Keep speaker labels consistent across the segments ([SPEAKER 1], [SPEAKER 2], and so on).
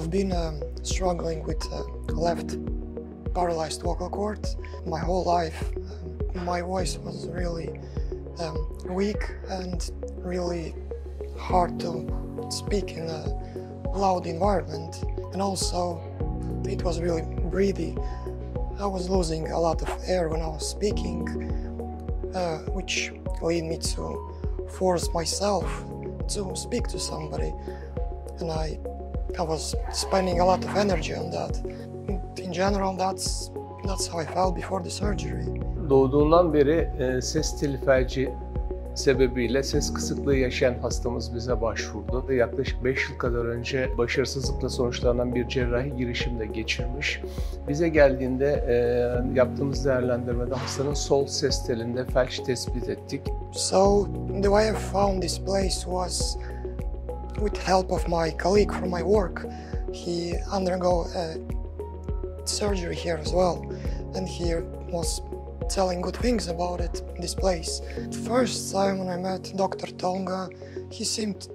[SPEAKER 1] I've been um, struggling with uh, left paralyzed vocal cords my whole life. Um, my voice was really um, weak and really hard to speak in a loud environment, and also it was really breathy. I was losing a lot of air when I was speaking, uh, which led me to force myself to speak to somebody, and I I was spending a lot of energy on that. In general, that's that's how I felt before the surgery.
[SPEAKER 2] Doğduğundan beri e, ses teli felci sebebiyle ses kısıklığı yaşayan hastamız bize başvurdu. Yaklaşık 5 yıl kadar önce başarısızlıkla sonuçlanan bir cerrahi girişimde geçirmiş. Bize geldiğinde e, yaptığımız değerlendirmede hastanın sol ses telinde felç tespit ettik.
[SPEAKER 1] So the way I found this place was with help of my colleague from my work. He undergo surgery here as well, and he was telling good things about it, this place. The first time when I met Dr. Tonga, he seemed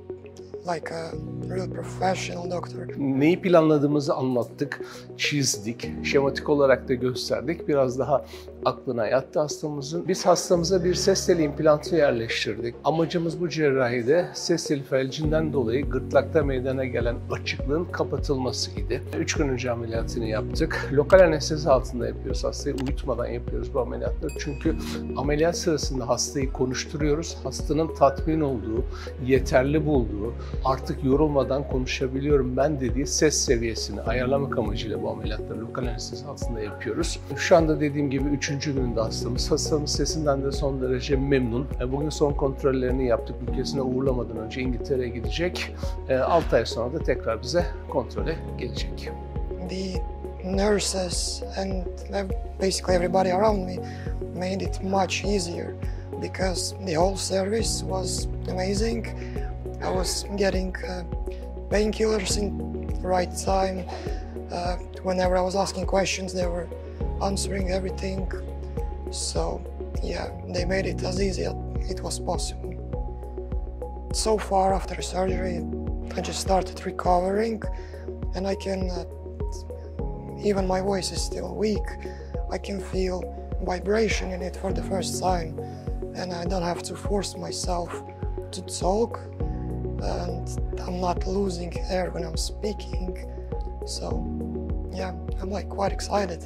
[SPEAKER 1] like a real professional doctor.
[SPEAKER 2] Neyi planladığımızı anlattık, çizdik, şematik olarak da gösterdik. Biraz daha aklına yattı hastamızın. Biz hastamıza bir ses teli implantı yerleştirdik. Amacımız bu cerrahide ses teli felcinden dolayı gırtlakta meydana gelen açıklığın kapatılmasıydı. Üç gün önce ameliyatını yaptık. Lokal anestezi altında yapıyoruz. Hastayı uyutmadan yapıyoruz bu ameliyatları. Çünkü ameliyat sırasında hastayı konuşturuyoruz. Hastanın tatmin olduğu, yeterli bulduğu, artık yorulmadan konuşabiliyorum ben dediği ses seviyesini ayarlamak amacıyla bu ameliyatları lokal anestezi altında yapıyoruz. Şu anda dediğim gibi üçüncü gününde hastamız. Hastamız sesinden de son derece memnun. E, Bugün son kontrollerini yaptık. Ülkesine uğurlamadan önce İngiltere'ye gidecek. 6 ay sonra da tekrar bize kontrole gelecek.
[SPEAKER 1] The nurses and basically everybody around me made it much easier because the whole service was amazing. I was getting uh, painkillers in the right time. Uh, whenever I was asking questions, they were answering everything. So yeah, they made it as easy as it was possible. So far after surgery, I just started recovering, and I can. Uh, even my voice is still weak. I can feel vibration in it for the first time, and I don't have to force myself to talk, and I'm not losing air when I'm speaking. So, yeah, I'm like quite excited.